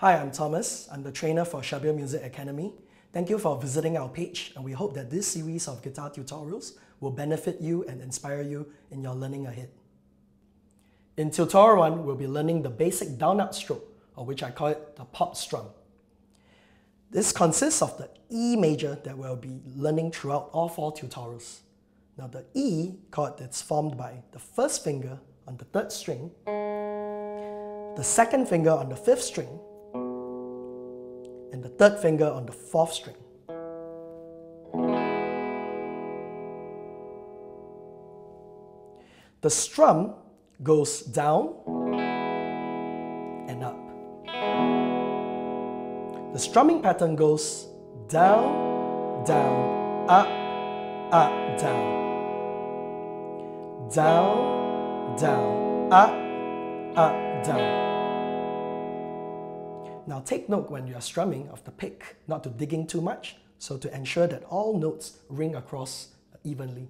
Hi, I'm Thomas. I'm the trainer for Shabir Music Academy. Thank you for visiting our page and we hope that this series of guitar tutorials will benefit you and inspire you in your learning ahead. In tutorial 1, we'll be learning the basic down-up stroke, or which I call it the pop strum. This consists of the E major that we'll be learning throughout all four tutorials. Now the E chord that's formed by the first finger on the third string, the second finger on the fifth string, and the third finger on the fourth string. The strum goes down and up. The strumming pattern goes down, down, up, up, down. Down, down, up, up, down. Now take note when you are strumming of the pick, not to digging too much, so to ensure that all notes ring across evenly.